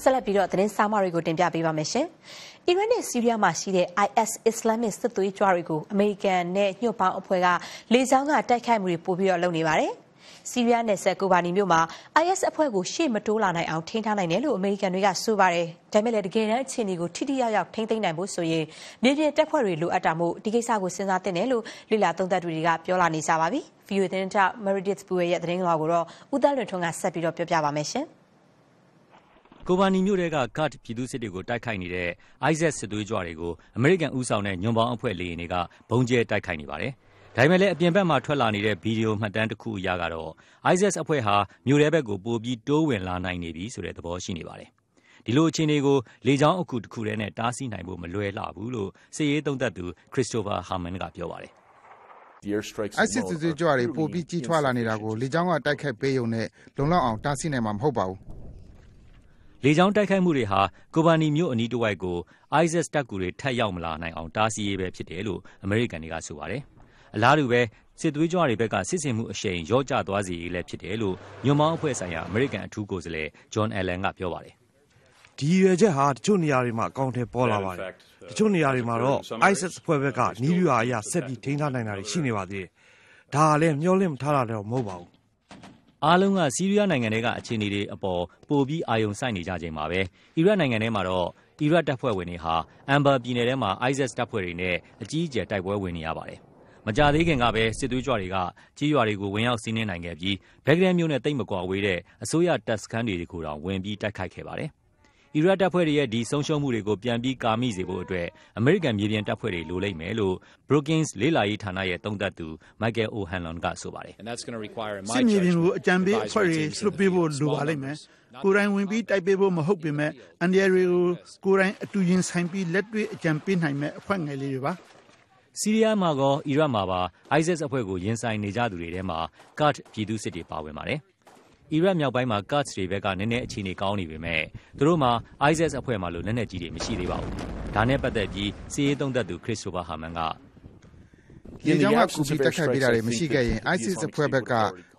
ဆက်လက်ပြီးတော့သတင်းစာမတွေကိုတင်ပြပေးပါမယ်ရှင်။အီရန်နဲ့ဆီးရီးယားမှာရှိတဲ့ IS Islamic စစ်သွေးကြွတွေကိုအမေရိကန်နဲ့ညှို့ပေါင်းအဖွဲ့ကလေကြောင်းကတိုက်ခိုက်မှုတွေပို့ပြီးတော့လုပ်နေပါတယ်။ဆီးရီးယားနယ်စပ်ကိုဘာနီမြို့မှာ IS အဖွဲ့ကိုရှေ့မတိုးလာနိုင်အောင်ထိန်းထားနိုင်တယ်လို့အမေရိကန်တွေကဆိုပါတယ်။ဒါပေမဲ့လည်းတကယ်တမ်းအခြေအနေကိုထိထိရောက်ရောက်ထိန်းသိမ်းနိုင်ဖို့ဆိုရင်မြေပြင်တပ်ဖွဲ့တွေလိုအပ်တာမို့ဒီကိစ္စကိုစဉ်းစားသင့်တယ်လို့လိလာသုံးသပ်သူတွေကပြောလာနေကြပါပြီ။ VOA သတင်းတောက် Meredith Buer ရဲ့သတင်းလွှာကိုတော့ဦးသားလွင်ထွန်းကဆက်ပြီးတော့ပြောပြပါမယ်ရှင်။ ကိုဘာနီမြို့ထဲက ကာ့ဒ်ပြည်သူ့စစ်တွေကို တိုက်ခိုက်နေတဲ့ ISIS စစ်သွေးကြွတွေကို အမေရိကန်ဦးဆောင်တဲ့ ညွန့်ပေါင်းအဖွဲ့ လေယာဉ်တွေက ဗုံးကြဲတိုက်ခိုက်နေပါတယ်။ဒါပေမဲ့လည်း အပြင်ဘက်မှာ ထွက်လာနေတဲ့ဗီဒီယိုမှတ်တမ်းတခုအရကတော့ ISIS အဖွဲ့ဟာ မြို့ထဲဘက်ကို ပိုပြီး တိုးဝင်လာနိုင်နေပြီဆိုတဲ့ သဘောရှိနေပါတယ်။ဒီလိုအခြေအနေကို လေကြောင်းအကူတခုတည်းနဲ့ တားဆီးနိုင်ဖို့ မလွယ်လှဘူးလို့ စစ်ရေးသုံးသပ်သူ Christopher Herman က ပြောပါတယ်။ ISIS စစ်သွေးကြွတွေ ပိုပြီး ကြီးထွားလာနေတာကို လေကြောင်းက တိုက်ခိုက်ပေးရုံနဲ့ လုံလောက်အောင် တားဆီးနိုင်မှာ မဟုတ်ပါဘူး လေကြောင်းတိုက်ခိုက်မှုတွေဟာ ကိုဘာနီမြို့အနီးတဝိုက်ကို ISIS တပ်ကူတွေ ထပ်ရောက်မလာနိုင်အောင် တားဆီးရေးပဲဖြစ်တယ်လို့ အမေရိကန်တွေကဆိုပါတယ်။အလားတူပဲ စစ်သွေးကြွတွေဘက်က စစ်ဆင်မှုအရှိန် လျော့ကျသွားစေရေးလည်းဖြစ်တယ်လို့ ညွန့်ပေါင်းအဖွဲ့ဆိုင်ရာ အမေရိကန်အထူးကိုယ်စားလှယ် John Allen ကပြောပါတယ်။ဒီရွယ်ချက်ဟာ တချို့နေရာတွေမှာ အကောင့်ထဲပေါ်လာပါတယ်။တချို့နေရာတွေမှာတော့ ISIS အဖွဲ့ဘက်ကနီးဗျူဟာအရ ဆက်ပြီး ထိန်းထားနိုင်တာရှိနေပါသေးတယ်။ဒါကလည်း မျှော်လင့်မထားတာတော့ မဟုတ်ပါဘူး အားလုံးက ဆီးရီးယားနိုင်ငံထဲက အခြေအနေတွေအပေါ် ပိုပြီး အာရုံစိုက်နေကြချိန်မှာပဲ အီရတ်နိုင်ငံထဲမှာတော့ အီရတ်တပ်ဖွဲ့ဝင်တွေဟာအမ်ဘာပြည်နယ်ထဲမှာ ISIS တပ်ဖွဲ့တွေနဲ့ အကြီးအကျယ် တိုက်ပွဲဝင်နေရပါတယ်။မကြာသေးခင်ကပဲ စစ်သွေးကြွတွေကကြေးရွာတွေကို ဝင်ရောက်စီးနင်းနိုင်ခဲ့ပြီး ဘဂ္ဂဒက်မြို့နဲ့တိတ်မကွာဝေးတဲ့ အစိုးရတပ်စခန်းတွေကိုတောင် ဝင်ပြီး တိုက်ခိုက်ခဲ့ပါတယ်။ အီရတ်တပ်ဖွဲ့တွေရဲ့ဒီဆုံးရှုံးမှုတွေကိုပြန်ပြီးကာမိစေဖို့အတွက်အမေရိကန်မြေပြင်တပ်ဖွဲ့တွေလိုလိမ့်မယ်လို့ Brookings လေ့လာရေးဌာနရဲ့သုံးသပ်သူ Michael O'Hanlon ကဆိုပါတယ်။စစ်မြေပြင်ကိုအကြံပေးအဖွဲ့တွေလွှတ်ပေးဖို့လိုပါလိမ့်မယ်။ကိုယ်တိုင်ဝင်ပြီးတိုက်ပေးဖို့မဟုတ်ပေမဲ့အန်ဒီယာတွေကိုကိုယ်တိုင်အတူရင်ဆိုင်ပြီးလက်တွေ့အကြံပေးနိုင်မဲ့အဖွဲ့ငယ်လေးတွေပါ။ဆီးရီးယားမှာကောအီရတ်မှာပါ ISIS အဖွဲ့ကိုရင်ဆိုင်နေကြသူတွေထဲမှာကာ့ဒ်ပြည်သူစစ်တွေပါဝင်ပါတယ်။ အီရတ်မြောက်ပိုင်းမှာ ကာ့ဒ်တွေဘက်က နည်းနည်းအခြေအနေကောင်းနေပေမဲ့သူတို့မှာ ISIS အဖွဲ့မှာလို လက်နက်ကြီးတွေ မရှိသေးပါဘူး။ဒါနဲ့ပတ်သက်ပြီး စစ်ရေးသုံးသပ်သူ Christopher Herman က လေကြောင်းက ကူပြီး တိုက်ခိုက်ပေးတာတွေ မရှိခဲ့ရင် ISIS အဖွဲ့ဘက်က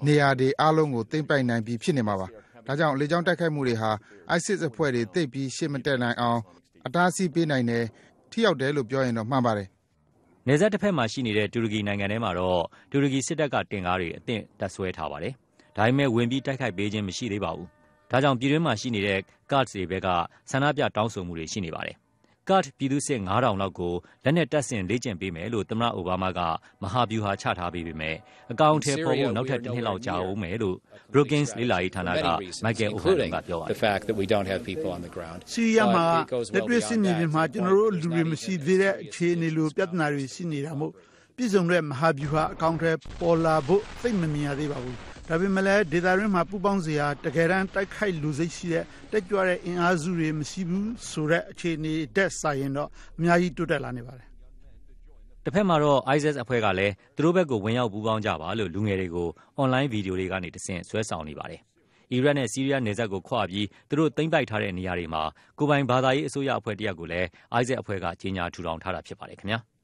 နေရာတွေအားလုံးကို သိမ်းပိုက်နိုင်ပြီး ဖြစ်နေမှာပါ။ဒါကြောင့် လေကြောင်းတိုက်ခိုက်မှုတွေဟာ ISIS အဖွဲ့တွေ သိပ်ပြီး ရှေ့မတက်နိုင်အောင် အတားအဆီးပေးနိုင်တယ်၊ထိရောက်တယ်လို့ ပြောရင်တော့ မှန်ပါတယ်။နယ်စပ်တဘက်မှာရှိနေတဲ့ တူရကီနိုင်ငံထဲမှာတော့ တူရကီစစ်တပ်က တင့်ကားတွေ အသင့်တပ်စွဲထားပါတယ် ဒါပေမဲ့ဝင်ပြီးတိုက်ခိုက်ပေးခြင်းမရှိသေးပါဘူး။ဒါကြောင့်ပြည်တွင်းမှာရှိနေတဲ့ကာ့ဒ်တွေဘက်ကဆန္ဒပြတောင်းဆိုမှုတွေရှိနေပါတယ်။ကာ့ဒ်ပြည်သူ့စစ်9000လောက်ကိုလက်နက်တပ်ဆင်လေ့ကျင့်ပေးမယ်လို့သမ္မတအိုဘားမားကမဟာဗျူဟာချထားပေးပေမဲ့အကောင့်ထဲပေါ်ဖို့နောက်ထပ်တစ်နှစ်လောက်ကြာဦးမယ်လို့ Brookings လေ့လာရေးဌာနက Michael O'Hanlon ကပြောပါတယ်။ဆီးရီးယားမှာလက်တွေ့စစ်မြေပြင်မှာကျွန်တော်တို့လူတွေမရှိသေးတဲ့အခြေအနေလိုပြဿနာတွေရှိနေတာမို့ပြည်စုံတဲ့မဟာဗျူဟာအကောင့်ထဲပေါ်လာဖို့သိမမြင်ရသေးပါဘူး။ ဒါပေမဲ့လည်းဒေသတွင်းမှာပူးပေါင်းစရာတကယ်တမ်းတိုက်ခိုက်လူစိတ်ရှိတဲ့တက်ကြွတဲ့အင်အားစုတွေမရှိဘူးဆိုတဲ့အခြေအနေတက်ဆိုင်ရင်တော့အများကြီးတိုးတက်လာနေပါတယ်တစ်ဖက်မှာတော့ ISIS အဖွဲ့ကလည်းသူတို့ဘက်ကိုဝင်ရောက်ပူးပေါင်းကြပါလို့လူငယ်တွေကိုအွန်လိုင်းဗီဒီယိုတွေကနေတဆင့်ဆွဲဆောင်နေပါတယ်။အီရတ်နဲ့ဆီးရီးယားနယ်စပ်ကိုခွာပြီးသူတို့သိမ်းပိုက်ထားတဲ့နေရာတွေမှာကိုပိုင်ဘာသာရေးအစိုးရအဖွဲ့တရက်ကိုလည်း ISIS အဖွဲ့ကကြီးညာထူထောင်ထားတာဖြစ်ပါတယ်ခင်ဗျာ။